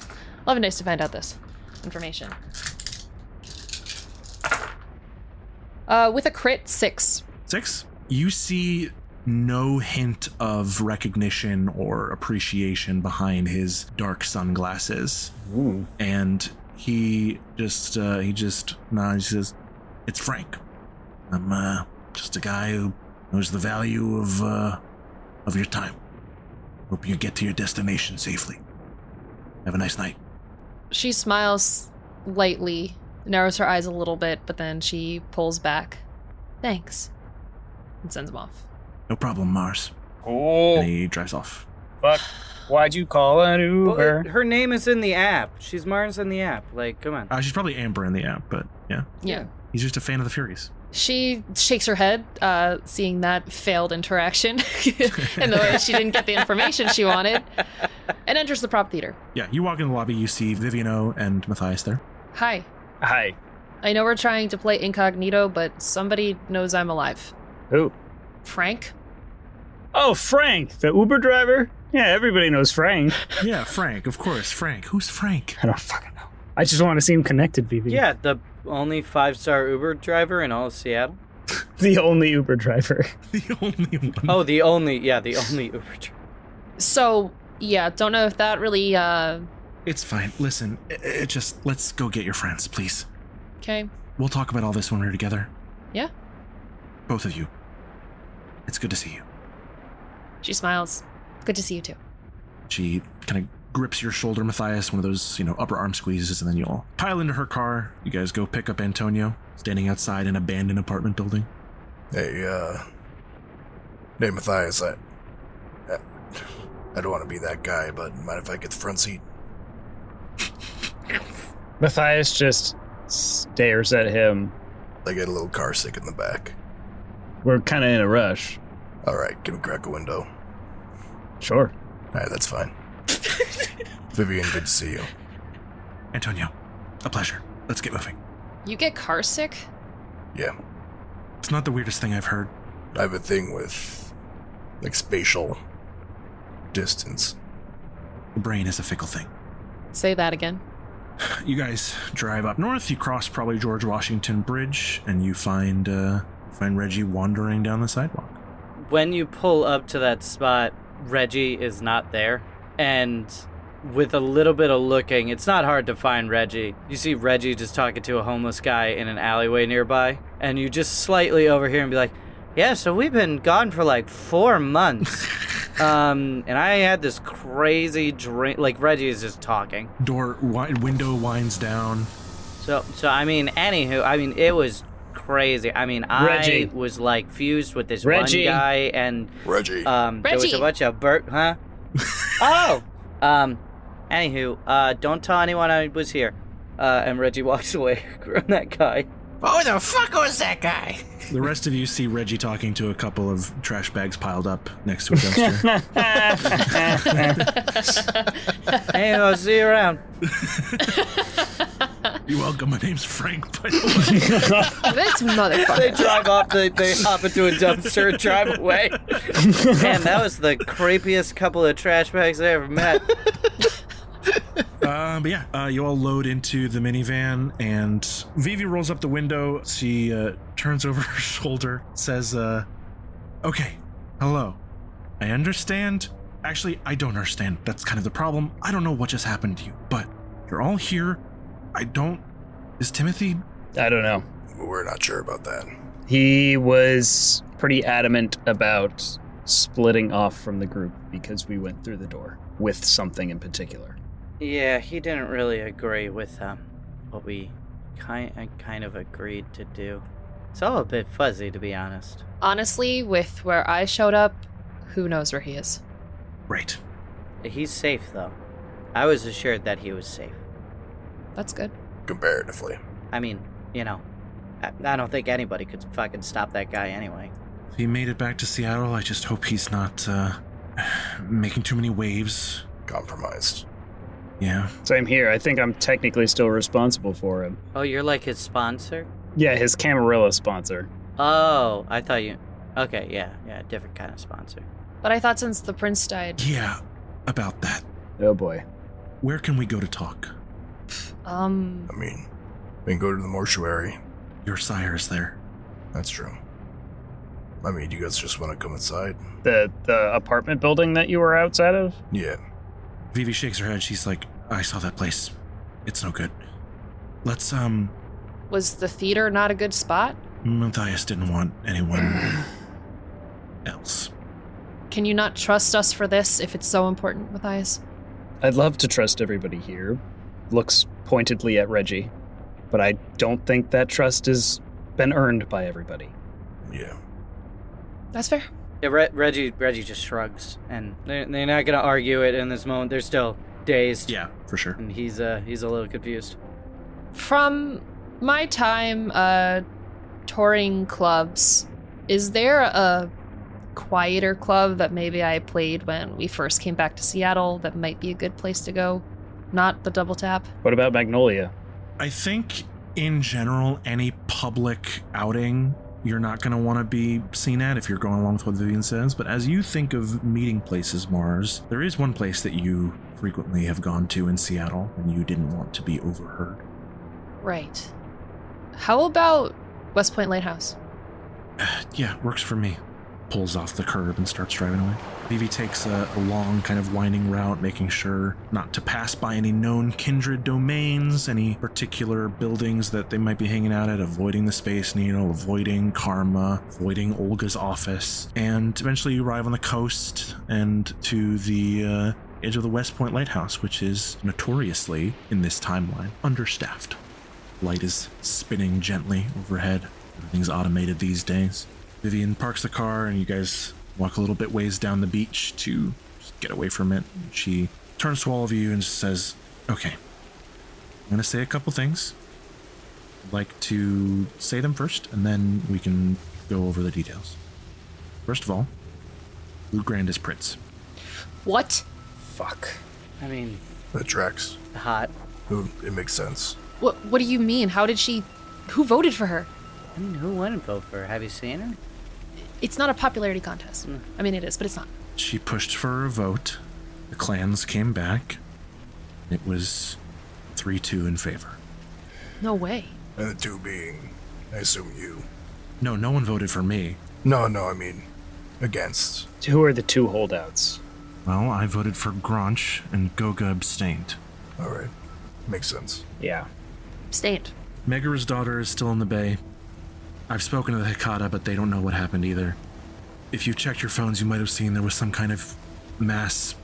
11 days to find out this information. Uh, with a crit, six. Six. You see no hint of recognition or appreciation behind his dark sunglasses, Ooh. and he just uh, he just nods. He says, "It's Frank. I'm uh, just a guy who knows the value of uh, of your time. Hope you get to your destination safely. Have a nice night." She smiles lightly, narrows her eyes a little bit, but then she pulls back. Thanks. And sends him off. No problem, Mars. Oh. And he drives off. fuck? Why'd you call an Well, Uber? her name is in the app. She's Mars in the app. Like, come on. Uh, she's probably Amber in the app, but yeah. Yeah. He's just a fan of the Furies. She shakes her head, uh, seeing that failed interaction [laughs] and the way she didn't get the information she wanted, and enters the prop theater. Yeah, you walk in the lobby, you see Viviano and Matthias there. Hi. Hi. I know we're trying to play incognito, but somebody knows I'm alive. Who? Frank? Oh, Frank, the Uber driver? Yeah, everybody knows Frank. Yeah, Frank, of course. Frank. Who's Frank? I don't fucking know. I just want to see him connected, BB. Yeah, the only five star Uber driver in all of Seattle. [laughs] The only Uber driver. [laughs] The only one. Oh, the only, yeah, the only Uber driver. So, yeah, don't know if that really, uh, It's fine. Listen, it, it just let's go get your friends, please. okay. We'll talk about all this when we're together. Yeah. Both of you. It's good to see you. She smiles. Good to see you too. She kind of grips your shoulder, Matthias, one of those, you know, upper arm squeezes, and then you all pile into her car. You guys go pick up Antonio, standing outside an abandoned apartment building. Hey, uh. Hey, Matthias, I. I- I don't want to be that guy, but mind if I get the front seat? [laughs] Matthias just stares at him. I get a little car sick in the back. We're kind of in a rush. Alright, give me crack a window? Sure. Alright, that's fine. [laughs] Vivian, good to see you. Antonio, a pleasure. Let's get moving. You get car sick? Yeah, It's not the weirdest thing I've heard. I have a thing with. like spatial distance. The brain is a fickle thing. Say that again. [sighs] You guys drive up north. You cross probably George Washington Bridge, and you find uh, find Reggie wandering down the sidewalk. When you pull up to that spot, Reggie is not there. And with a little bit of looking, it's not hard to find Reggie. You see Reggie just talking to a homeless guy in an alleyway nearby, and you just slightly overhear and be like, Yeah, so we've been gone for like four months. [laughs] um, and I had this crazy drink. Like, Reggie is just talking. Door wi- window winds down. So, so I mean, anywho, I mean, it was crazy. I mean, I Reggie. was like fused with this Reggie. one guy, and Reggie. um, there was a bunch of Bert, huh? [laughs] oh, um, anywho, uh, don't tell anyone I was here. Uh, and Reggie [laughs] walks away from that guy. Who the fuck was that guy? The rest of you see Reggie talking to a couple of trash bags piled up next to a [laughs] dumpster. Hey, I'll see you around. You're welcome. My name's Frank, by the way. [laughs] This They drive off. They, they hop into a dumpster and drive away. Man, that was the creepiest couple of trash bags I ever met. [laughs] Uh, but yeah, uh, you all load into the minivan, and Vivi rolls up the window. She uh, turns over [laughs] her shoulder, says, uh, "Okay, hello. I understand. Actually, I don't understand. That's kind of the problem. I don't know what just happened to you, but you're all here. I don't. Is Timothy? I don't know. We're not sure about that. He was pretty adamant about splitting off from the group because we went through the door with something in particular. Yeah, he didn't really agree with um, what we kind kind of agreed to do. It's all a bit fuzzy, to be honest. Honestly, with where I showed up, who knows where he is? Right. He's safe, though. I was assured that he was safe. That's good. Comparatively. I mean, you know, I, I don't think anybody could fucking stop that guy anyway. If he made it back to Seattle, I just hope he's not uh, [sighs] making too many waves. Compromised. Yeah. Same here. I think I'm technically still responsible for him. Oh, you're like his sponsor? Yeah, his Camarilla sponsor. Oh, I thought you. Okay, yeah, yeah, different kind of sponsor. But I thought since the prince died, Yeah. About that. Oh boy. Where can we go to talk? Um, I mean, we can go to the mortuary. Your sire is there. That's true. I mean, you guys just want to come inside? The the apartment building that you were outside of? Yeah. Vivi shakes her head. She's like, I saw that place. It's no good. Let's, um, was the theater not a good spot? Matthias didn't want anyone [clears throat] else. Can you not trust us for this if it's so important, Matthias? I'd love to trust everybody here. Looks pointedly at Reggie. But I don't think that trust has been earned by everybody. Yeah. That's fair. Yeah, Re- Reggie Reggie just shrugs, and they're, they're not gonna argue it in this moment. They're still dazed. Yeah, for sure. and he's uh he's a little confused. From my time uh touring clubs, is there a quieter club that maybe I played when we first came back to Seattle that might be a good place to go? Not the double tap. What about Magnolia? I think in general, any public outing you're not going to want to be seen at if you're going along with what Vivian says. But as you think of meeting places, Mars, there is one place that you frequently have gone to in Seattle and you didn't want to be overheard. Right. How about West Point Lighthouse? [sighs] yeah, works for me. Pulls off the curb and starts driving away. Vivi takes a, a long, kind of winding route, making sure not to pass by any known kindred domains, any particular buildings that they might be hanging out at, avoiding the Space Needle, avoiding Karma, avoiding Olga's office. And eventually you arrive on the coast and to the uh, edge of the West Point Lighthouse, which is notoriously, in this timeline, understaffed. Light is spinning gently overhead. Everything's automated these days. Vivian parks the car, and you guys walk a little bit ways down the beach to get away from it. She turns to all of you and says, Okay, I'm going to say a couple things. I'd like to say them first, and then we can go over the details. First of all, Blue Grand is Prince. What? Fuck. I mean, That tracks. hot. Ooh, It makes sense. What what do you mean? How did she who voted for her? I mean, who wouldn't vote for her? Have you seen her? It's not a popularity contest. I mean it is, but it's not. She pushed for a vote. The clans came back. It was 3 2 in favor. No way. And the two being, I assume you. No, no one voted for me. No, no, I mean, against. Who are the two holdouts? Well, I voted for Gronch, and Goga abstained. Alright. Makes sense. Yeah. Stained. Megara's daughter is still in the bay. I've spoken to the Hecata, but they don't know what happened either. If you checked your phones, you might have seen there was some kind of mass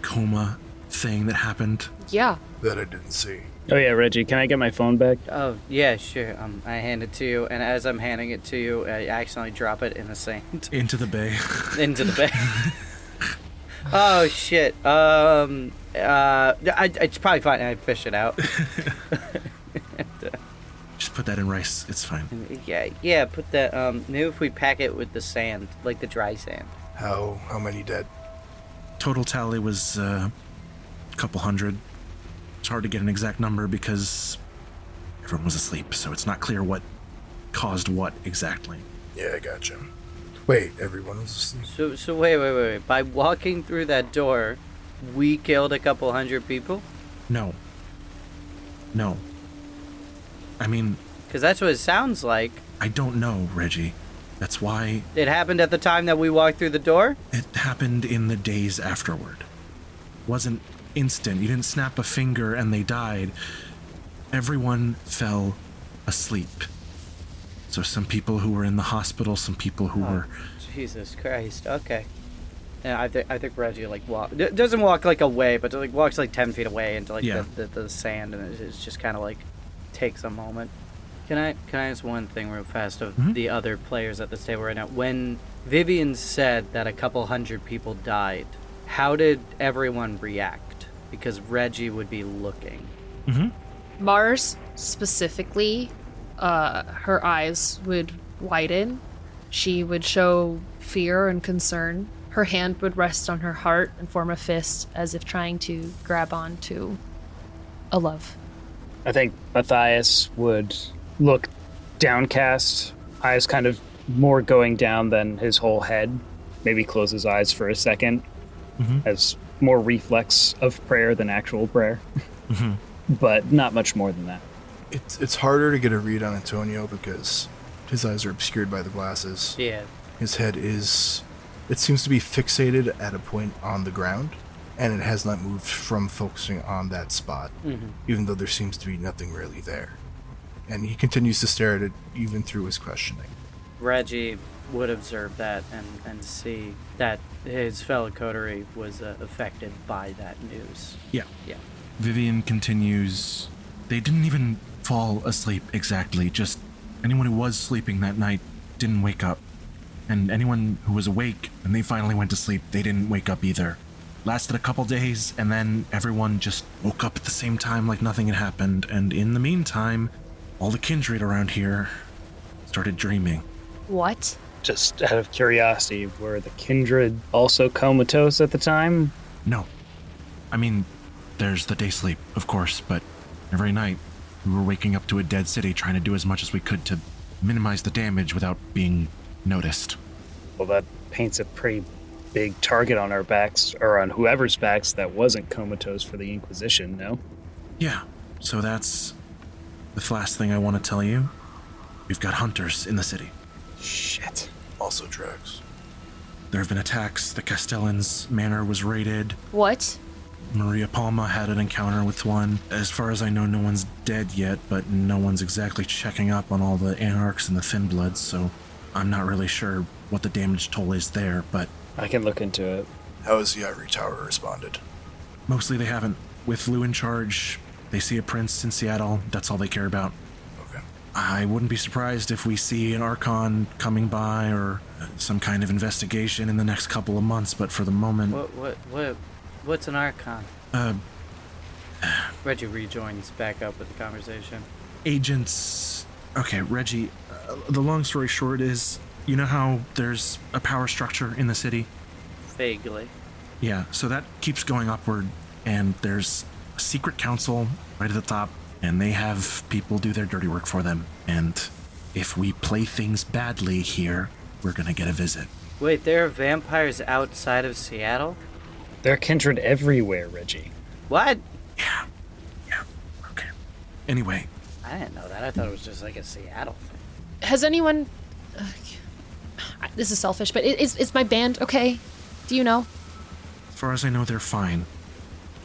coma thing that happened. Yeah. That I didn't see. Oh yeah, Reggie, can I get my phone back? Oh yeah, sure. Um, I hand it to you, and as I'm handing it to you, I accidentally drop it in the sand [laughs] Into the bay. into the bay. [laughs] oh shit. Um. Uh. I, it's probably fine. I fish it out. [laughs] Just put that in rice. It's fine. yeah. Yeah. Put that. Um. Maybe if we pack it with the sand, like the dry sand. How how many dead? Total tally was uh, a couple hundred. It's hard to get an exact number because everyone was asleep, so it's not clear what caused what exactly. Yeah, I gotcha. Wait, everyone was asleep. So. So wait. Wait. Wait. Wait. By walking through that door, we killed a couple hundred people. No. No. I mean, Because that's what it sounds like. I don't know, Reggie. That's why It happened at the time that we walked through the door. it happened in the days afterward. Wasn't instant. You didn't snap a finger and they died. Everyone fell asleep. So some people who were in the hospital, some people who oh, were Jesus Christ. Okay. Yeah, I think I think Reggie like walk doesn't walk like away, but like walks like ten feet away into like Yeah. the, the, the sand, and it's just kind of like takes a moment. Can I can I ask one thing real fast of Mhm. the other players at this table right now? When Vivian said that a couple hundred people died, how did everyone react? Because Reggie would be looking. Mars specifically, uh, her eyes would widen. She would show fear and concern. Her hand would rest on her heart and form a fist as if trying to grab onto a love. I think Matthias would look downcast, eyes kind of more going down than his whole head. Maybe close his eyes for a 2nd mm-hmm. as more reflex of prayer than actual prayer. Mm-hmm. But not much more than that. It's it's harder to get a read on Antonio because his eyes are obscured by the glasses. Yeah. His head is it seems to be fixated at a point on the ground and it has not moved from focusing on that spot even though there seems to be nothing really there. And he continues to stare at it even through his questioning. Reggie would observe that and, and see that his fellow coterie was uh, affected by that news. Yeah. Yeah. Vivian continues. They didn't even fall asleep exactly, just anyone who was sleeping that night didn't wake up. And anyone who was awake when they finally went to sleep, they didn't wake up either. Lasted a couple days, and then everyone just woke up at the same time like nothing had happened. And in the meantime, all the kindred around here started dreaming. What? Just out of curiosity, were the kindred also comatose at the time? No. I mean, there's the day sleep, of course, but every night we were waking up to a dead city trying to do as much as we could to minimize the damage without being noticed. Well, that paints a pretty big target on our backs, or on whoever's backs that wasn't comatose for the Inquisition, no? Yeah, so that's the last thing I want to tell you. We've got hunters in the city. Shit. Also drugs. There have been attacks. The Castellans manor was raided. What? Maria Palma had an encounter with one. As far as I know, no one's dead yet, but no one's exactly checking up on all the Anarchs and the Thin Bloods, so I'm not really sure what the damage toll is there, but I can look into it. How has the Ivory Tower responded? mostly they haven't. With Lou in charge, they see a prince in Seattle. That's all they care about. Okay. I wouldn't be surprised if we see an Archon coming by or some kind of investigation in the next couple of months, but for the moment, What what what what's an archon? uh, [sighs] Reggie rejoins back up with the conversation. agents. Okay, Reggie, uh, the long story short is you know how there's a power structure in the city? Vaguely. Yeah, so that keeps going upward, and there's a secret council right at the top, and they have people do their dirty work for them. And if we play things badly here, we're gonna get a visit. Wait, there are vampires outside of Seattle? They're kindred everywhere, Reggie. What? Yeah, yeah, okay. Anyway, I didn't know that. I thought it was just like a Seattle thing. Has anyone? Uh, this is selfish, but i- is is my band okay? Do you know? as far as I know, they're fine.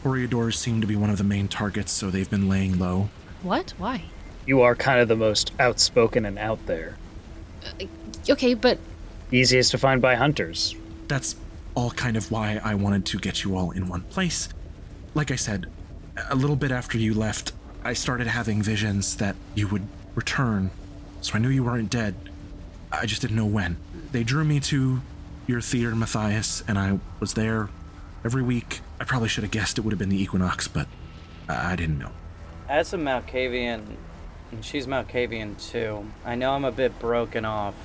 Toreadors seem to be one of the main targets, so they've been laying low. What? Why? You are kind of the most outspoken and out there. Uh, okay, but Easiest to find by hunters. That's all kind of why I wanted to get you all in one place. Like I said, a little bit after you left, I started having visions that you would return, so I knew you weren't dead. I just didn't know when. They drew me to your theater, Matthias, and I was there every week. I probably should have guessed it would have been the Equinox, but I didn't know. As a Malkavian, and she's Malkavian too, I know I'm a bit broken off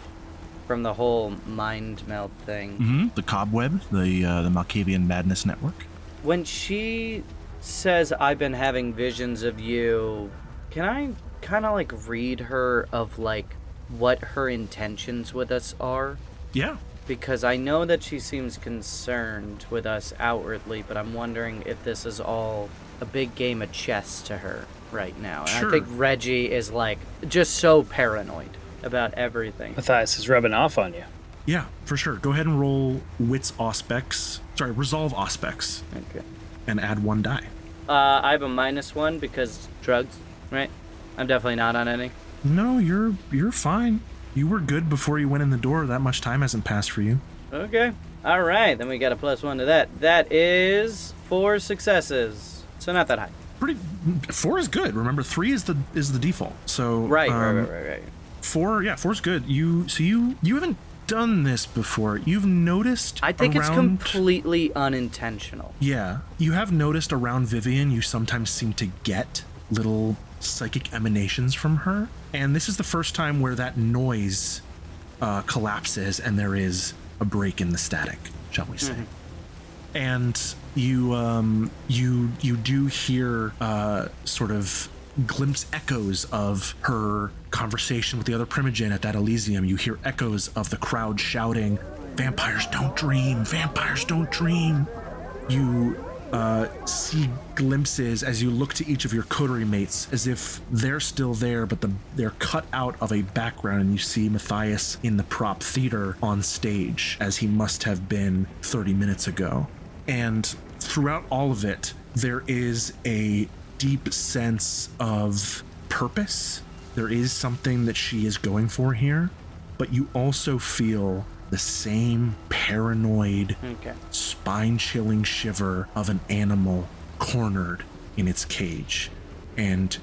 from the whole mind meld thing. Mm-hmm. The Cobweb, the uh, the Malkavian Madness Network. When she says, I've been having visions of you, can I kind of like read her of like what her intentions with us are? Yeah, Because I know that she seems concerned with us outwardly, but I'm wondering if this is all a big game of chess to her right now. And Sure. I think Reggie is like just so paranoid about everything. Matthias is rubbing off on you. yeah, for sure. Go ahead and roll Wits Auspex. Sorry, Resolve Auspex, Okay. and add one die. Uh, I have a minus one because drugs, right? I'm definitely not on any. No, you're you're fine. You were good before you went in the door. That much time hasn't passed for you. Okay. All right, then we got a plus one to that. That is four successes. So not that high. Pretty four is good. Remember, three is the is the default. So Right, right, um, right, right, right. Four, yeah, four is good. You so you you haven't done this before. You've noticed. I think it's completely unintentional. Yeah, you have noticed around Vivian, you sometimes seem to get little psychic emanations from her, and this is the first time where that noise uh, collapses and there is a break in the static, shall we say? And you um, you you do hear uh, sort of glimpse echoes of her conversation with the other primogen at that Elysium. You hear echoes of the crowd shouting, "Vampires don't dream! Vampires don't dream!" you uh, see glimpses as you look to each of your coterie mates as if they're still there, but the, they're cut out of a background, and you see Matthias in the prop theater on stage as he must have been 30 minutes ago. And throughout all of it, there is a deep sense of purpose. There is something that she is going for here, but you also feel the same paranoid Okay. spine chilling shiver of an animal cornered in its cage. And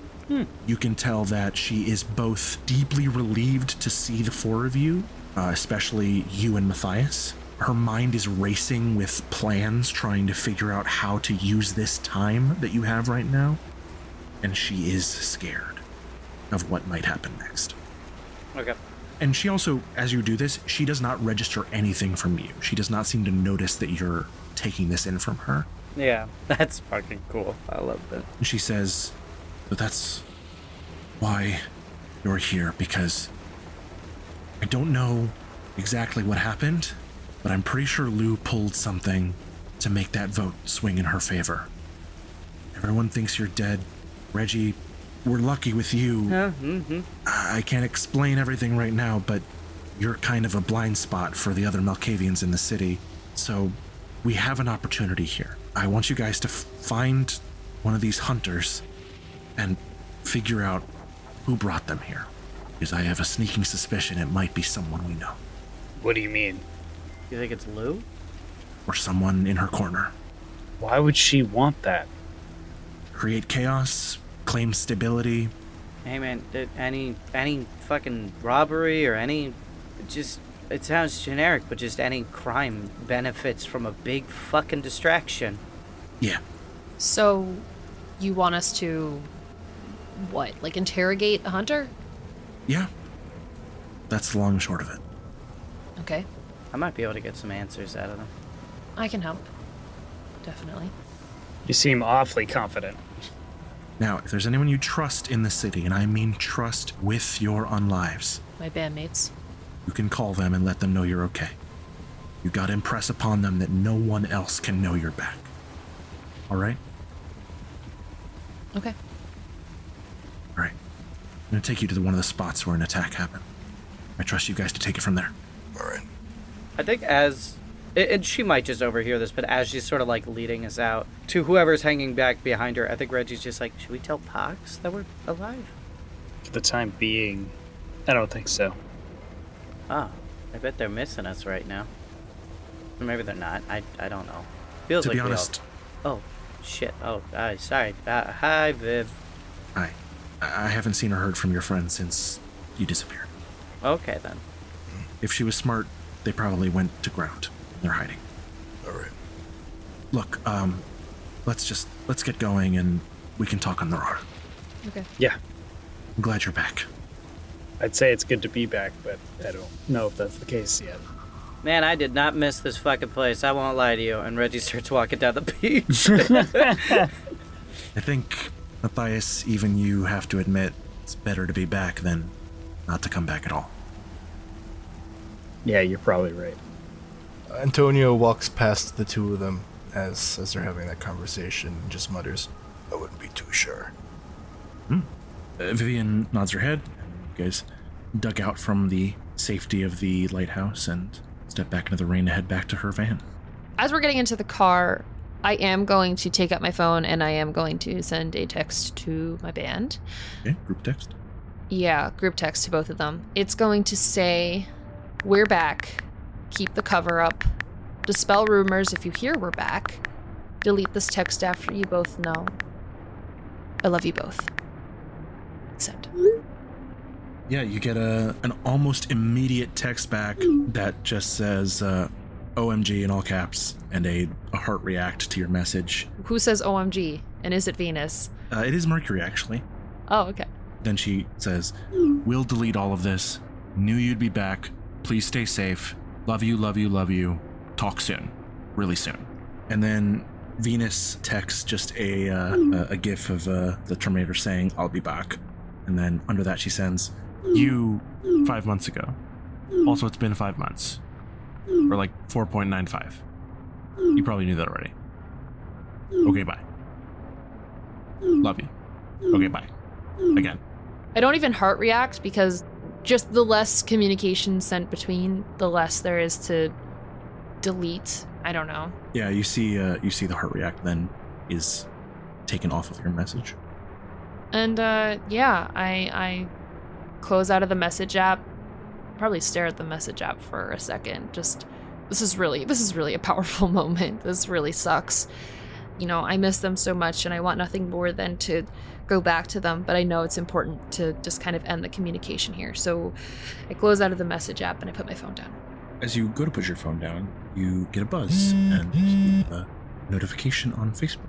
you can tell that she is both deeply relieved to see the four of you, uh, especially you and Matthias. Her mind is racing with plans, trying to figure out how to use this time that you have right now. And she is scared of what might happen next. Okay. And she also, as you do this, she does not register anything from you. She does not seem to notice that you're taking this in from her. Yeah, [laughs] that's fucking cool. I love that. And she says, But that's why you're here, because I don't know exactly what happened, but I'm pretty sure Lou pulled something to make that vote swing in her favor. Everyone thinks you're dead. Reggie, we're lucky with you. Yeah, mm-hmm. I can't explain everything right now, but you're kind of a blind spot for the other Malkavians in the city. So we have an opportunity here. I want you guys to f- find one of these hunters and figure out who brought them here. Because I have a sneaking suspicion it might be someone we know, What do you mean? You think it's Lou? or someone in her corner. Why would she want that? Create chaos, claim stability. Hey man, uh, any any fucking robbery or any just it sounds generic, but just any crime benefits from a big fucking distraction. Yeah, So, you want us to what? Like interrogate a hunter? yeah. That's the long and short of it. Okay, I might be able to get some answers out of them. I can help. Definitely. You seem awfully confident. Now, if there's anyone you trust in the city, and I mean trust with your own lives, My bandmates. you can call them and let them know you're okay. You gotta impress upon them that no one else can know you're back. Alright? Okay. Alright. I'm gonna take you to one of the spots where an attack happened. I trust you guys to take it from there. All right. I think as a- and she might just overhear this, but as she's sort of like leading us out to whoever's hanging back behind her, I think Reggie's just like, should we tell Pox that we're alive? For the time being, I don't think so. Oh, I bet they're missing us right now. Or maybe they're not. I, I don't know. Feels to like be we all- Oh, shit. Oh, uh, sorry. Uh, hi, Viv. Hi. I haven't seen or heard from your friend since you disappeared. Okay then. If she was smart, they probably went to ground. They're hiding. All right. Look, um, let's just let's get going and we can talk on the road. Okay. Yeah, I'm glad you're back. I'd say it's good to be back, but I don't know if that's the case yet. Man, I did not miss this fucking place. I won't lie to you. And Reggie starts walking down the [laughs] beach. I think, Matthias, even you have to admit it's better to be back than not to come back at all. Yeah, you're probably right. Antonio walks past the two of them as as they're having that conversation and just mutters, I wouldn't be too sure. Uh, Vivian nods her head. and You guys dug out from the safety of the lighthouse and step back into the rain to head back to her van. As we're getting into the car, I am going to take out my phone and I am going to send a text to my band. Okay, group text. Yeah, group text to both of them. It's going to say, We're back. Keep the cover up. Dispel rumors if you hear we're back. Delete this text after you both know. I love you both. Send. Yeah, you get a an almost immediate text back that just says uh, "OMG" in all caps and a, a heart react to your message. Who says OMG? And is it Venus? Uh, it is Mercury, actually. Oh, okay. Then she says, We'll delete all of this. Knew you'd be back. Please stay safe. Love you, love you, love you. Talk soon. Really soon. And then Venus texts just a, uh, a, a gif of uh, the Terminator saying, I'll be back. And then under that, she sends, You five months ago. Also, it's been five months. Or like 4.95. You probably knew that already. Okay, bye. Love you. Okay, bye. Again. I don't even heart react because just the less communication sent between, the less there is to delete. I don't know. Yeah, you see, uh, you see the heart react then is taken off of your message. And uh, yeah, I I close out of the message app. Probably stare at the message app for a second. Just this is really this is really a powerful [laughs] moment. This really sucks. You know, I miss them so much and I want nothing more than to go back to them, but I know it's important to just kind of end the communication here. So I close out of the message app and I put my phone down. As you go to put your phone down, you get a buzz and a notification on Facebook.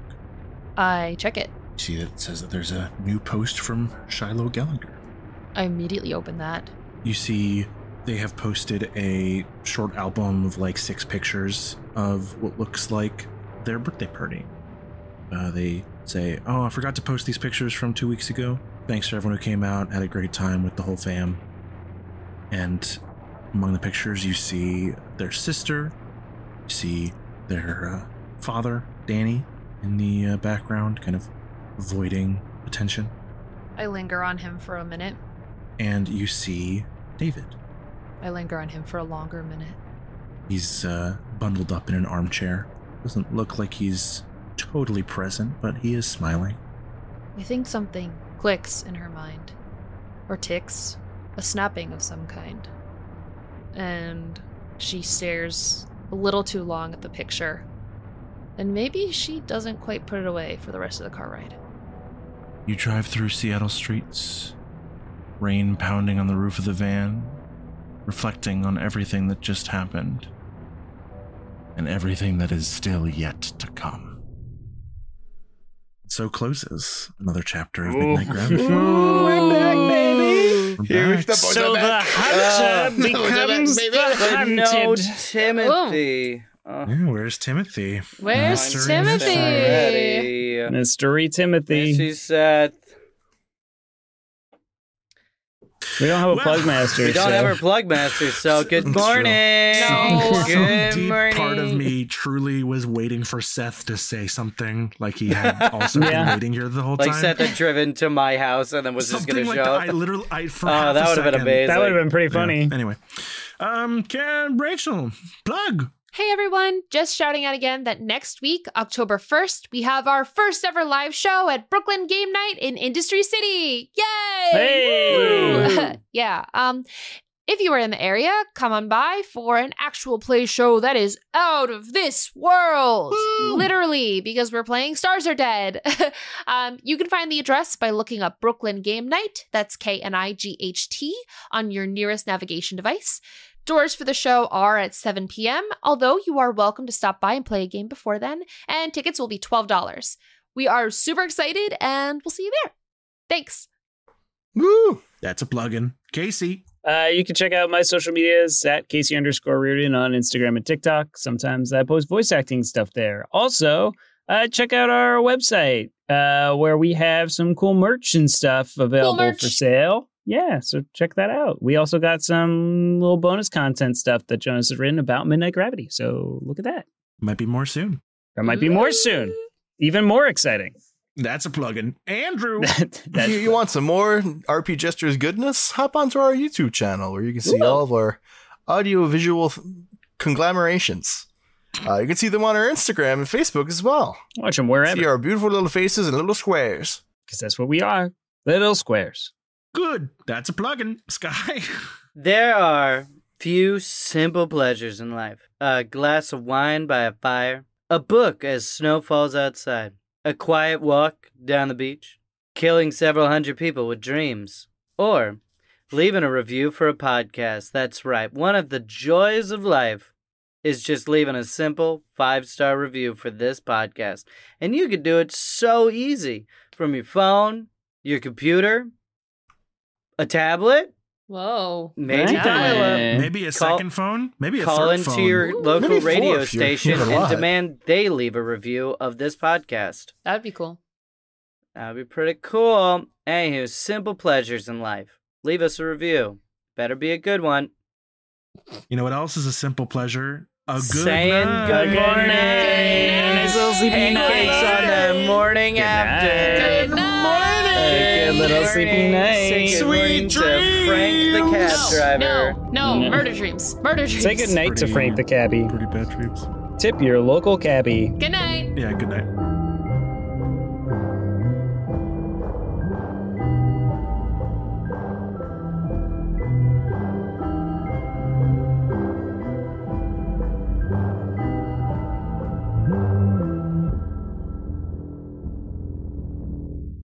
I check it. You see that it says that there's a new post from Shiloh Gallagher. I immediately open that. You see they have posted a short album of like six pictures of what looks like their birthday party. Uh, they say, Oh, I forgot to post these pictures from two weeks ago. Thanks to everyone who came out, had a great time with the whole fam. And among the pictures, you see their sister, you see their uh, father, Danny, in the uh, background, kind of avoiding attention. I linger on him for a minute. And you see David. I linger on him for a longer minute. He's uh, bundled up in an armchair. Doesn't look like he's totally present, but he is smiling. I think something clicks in her mind, or ticks, a snapping of some kind. And she stares a little too long at the picture. And maybe she doesn't quite put it away for the rest of the car ride. You drive through Seattle streets, rain pounding on the roof of the van, reflecting on everything that just happened, and everything that is still yet to come. So closes another chapter of Midnight Gravity. [laughs] We're back, baby. We're Here back. the boys So are the back. hunter ah, [laughs] becomes baby. the But no. Timothy. Oh, Yeah, where's Timothy? Where's Mystery Timothy? Ready. Mystery Timothy. Missy Seth. We don't have a Well, plug master. We don't so. have our plug master, so [laughs] good morning. No. Good Some deep morning. part of me truly was waiting for Seth to say something, like he had [laughs] also Yeah. been waiting here the whole Like time. Like Seth had driven to my house and then was something just like gonna show that. I literally, I for Oh, half that would have been second- amazing. That would have been pretty Yeah, funny. Anyway, um, can Rachel plug? Hey everyone, just shouting out again that next week, October 1st, we have our first ever live show at Brooklyn Game Night in Industry City. Yay! Hey! [laughs] Yeah. Um if you are in the area, come on by for an actual play show that is out of this world. Literally, because we're playing Stars Are Dead. [laughs] um, you can find the address by looking up Brooklyn Game Night, that's K N I G H T, on your nearest navigation device. Doors for the show are at 7 p.m., although you are welcome to stop by and play a game before then, and tickets will be $12. We are super excited, and we'll see you there. Thanks. Woo! That's a plug-in. Casey. Uh, you can check out my social medias at Casey underscore Reardon on Instagram and TikTok. Sometimes I post voice acting stuff there. Also, uh, check out our website uh, where we have some cool merch and stuff available merch. for sale. Yeah, so check that out. We also got some little bonus content stuff that Jonas has written about Midnight Gravity. So look at that. Might be more soon. There might be more soon. Even more exciting. That's a plug-in. Andrew. [laughs] That- that- you, you want some more RP Jesters goodness? Hop onto our YouTube channel where you can see Ooh. all of our audio visual conglomerations. Uh, you can see them on our Instagram and Facebook as well. watch them wherever. See our beautiful little faces and little squares. Because that's what we are. Little squares. Good. That's a plug-in. Sky. [laughs] There are few simple pleasures in life. A glass of wine by a fire, a book as snow falls outside, a quiet walk down the beach, killing several hundred people with dreams, or leaving a review for a podcast. That's right. One of the joys of life is just leaving a simple five-star review for this podcast. And you could do it so easy from your phone, your computer, a tablet, Whoa. maybe Nice. dial-up. Uh, maybe a Call- second phone. Maybe a call third into phone. your Ooh, local maybe radio station you have a and demand they leave a review of this podcast. That'd be cool. That'd be pretty cool. Anywho, simple pleasures in life. Leave us a review. Better be a good one. You know what else is a simple pleasure? A good Saying night. good morning. And nice little Pancakes night. on the morning Good after. night. Hey, Good little sleepy night. Say good morning to Frank the cab driver. no, no, No. murder dreams. Murder dreams. Say good night to Pretty- Frank the cabbie. Pretty bad trips. Tip your local cabbie. Good night. Yeah, good night.